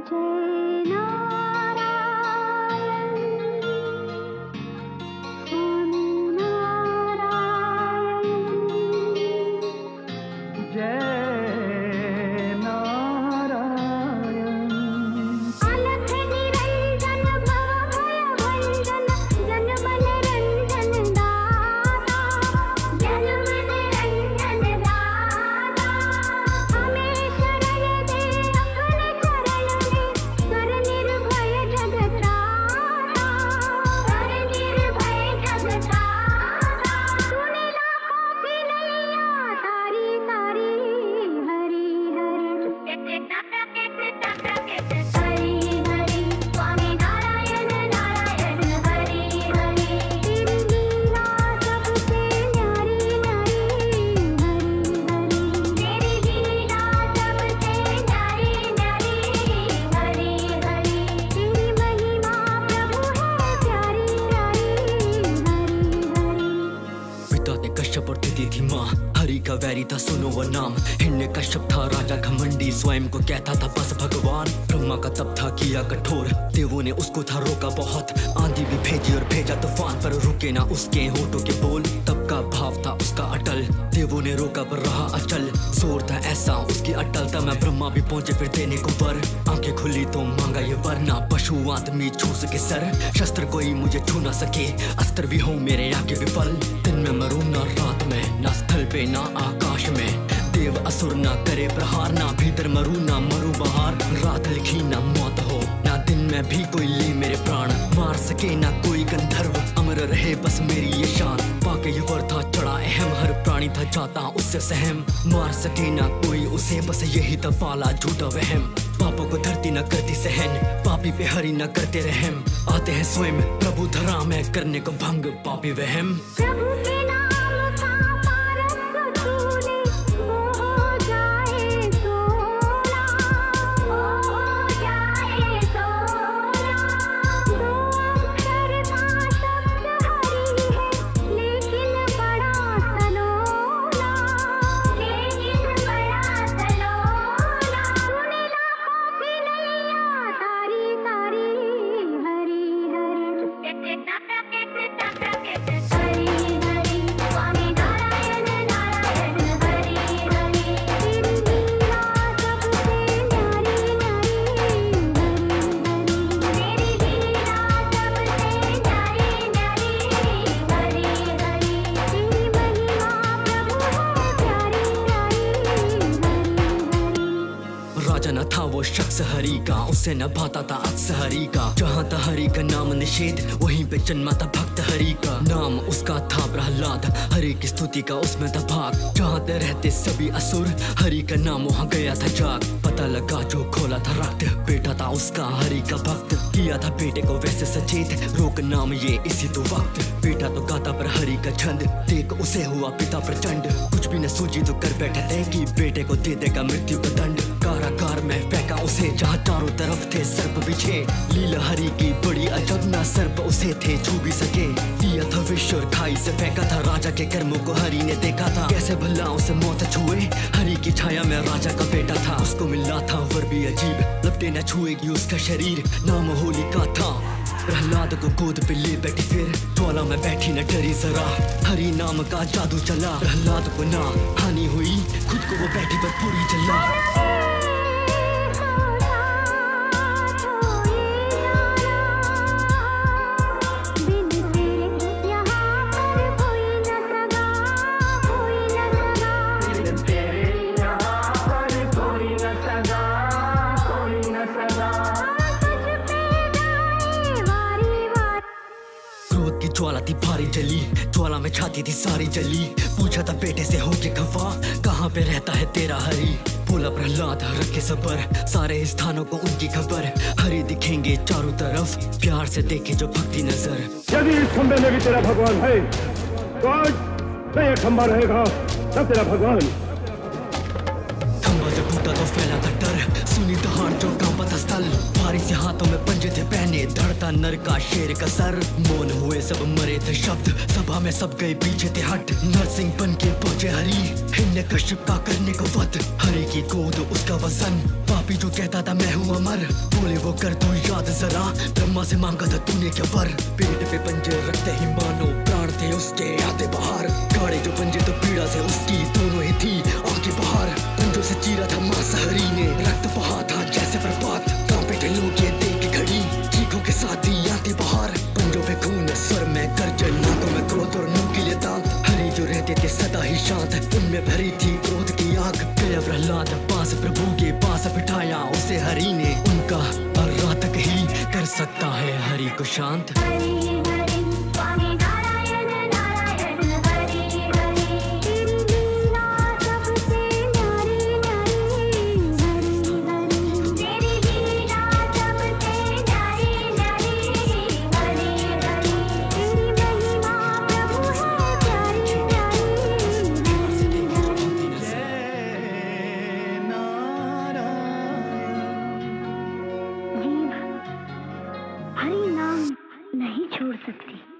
का वैरी था सुनो वो नाम। हिरण्य कश्यप था राजा घमंडी, स्वयं को कहता था, बस भगवान। ब्रह्मा का तब था किया कठोर। देवों ने उसको था रोका बहुत। आंधी भी भेजी और भेजा तूफ़ान, पर रुके ना उसके होठों के बोल। तब का भाव था उसका अटल। देवों ने रोका पर रहा अचल। ज़ोर था ऐसा, उसकी अटलता मैं ब्रह्मा भी पहुँचे फिर देने को वर। आँखें खुली तो मांगा ये वरना पशु आदमी छू सके सर। शस्त्र कोई मुझे छू ना सके, अस्त्र भी हो मेरे आगे विफल दिन में मरू ना रात में, ना स्थल पे, ना आकाश में। देव असुर ना करे प्रहार, ना भीतर मरू, ना मरू बाहर। रात लिखी ना मौत दिन में भी कोई ले मेरे प्राण। मार सके ना कोई गंधर्व, अमर रहे बस मेरी ये शान। पाके था चढ़ा अहम, हर प्राणी था जाता उससे सहम। मार सके ना कोई उसे, बस यही था पाला झूठा वहम। पापों को धरती न करती सहन, पापी पे हरी न करते रहम। आते हैं स्वयं, प्रभु धरा में करने को भंग, पापी वहम। प्रभु का उसे न भाता था अक्स हरी का। जहाँ था हरि का नाम निषेध, वहीं पे जन्मा था भक्त हरि का। नाम उसका था प्रहलाद, हरि की स्तुति का उसमें था भाग। जहाँ रहते सभी असुर, हरि का नाम वहाँ गया था जाग। पता लगा जो खोला था रक्त। बेटा था उसका हरि का भक्त। किया था बेटे को वैसे सचेत। रोक नाम ये इसी तो वक्त। बेटा तो गाता पर हरि का छंद। देख उसे हुआ पिता प्रचंड। कुछ भी न सूझी तो कर बैठा तय कि बेटे को दे देगा मृत्यु का दंड। कारागार में फेंका उसे जहाँ चारों तरफ़ थे सर्प बिछे। लीला हरि की बड़ी अजब ना सर्प उसे थे छू भी सके। दिया था विश्व खाई से फेंका था राजा के कर्मों को हरि ने देखा था। कैसे भला उसे मौत छुए? हरि की छाया में राजा का बेटा था। उसको मिलना था वर भी अजीब, लपटे न छुएगी उसका शरीर। नाम होलिका था। प्रहलाद को गोद पे ले बैठी फिर। ज्वाला में बैठी न डरी जरा। हरी नाम का जादू चला। प्रहलाद को ना हानि हुई। खुद को वो बैठी पर पूरी जला। ज्वाला थी भारी जली ज्वाला में छाती थी सारी जली। पूछा था बेटे से हो के खफा कहाँ पे रहता है तेरा हरी? बोला प्रहलाद रखे सबर सारे स्थानों को उनकी खबर। हरी दिखेंगे चारों तरफ़ प्यार से देखे जो भक्ति नज़र। यदि इस खंबे में भी तेरा भगवान है तो आज न ये खंबा रहेगा न तेरा भगवान। खंबा जब टूटा तो फैला था डर सुनी दहाड़ जो कांपा स्थल भारी से हाथों में पंजे थे पहने। धड़ता नर का शेर का सर। मौन हुए सब मरे थे शब्द। सभा में सब गए पीछे थे हट। नरसिंह बन के पहुँचे हरी। हिन्ने कश्यप का करने को वध। हरी की गोद, उसका वसन पापी जो कहता था, मैं हूँ अमर। बोले, वो कर तू याद जरा। ब्रह्मा से मांगा था, तूने क्या वर? पेट पे पंजे रखते ही मानो प्राण थे उसके आते बाहर। गाड़े जो पंजे तो पीड़ा से उसकी दोनों ही थी, आगे बाहर। पंजों से चीरा था मांसाहारी ने रक्त बहा था, जैसे प्रपात कांपे थे लोग ये देख के घड़ी, चीखों के साथ ही आते बाहर। पंजों पे खून स्वर में गर्जन नाकों में क्रोध और नुकीले दांत हरी जो रहते थे, सदा ही शांत उनमें भरी थी क्रोध की आग। गया प्रहलाद, पास प्रभु के पास बिठाया, उसे हरि ने उनका और रात तक ही कर सकता है हरि को शांत। नहीं छोड़ सकती।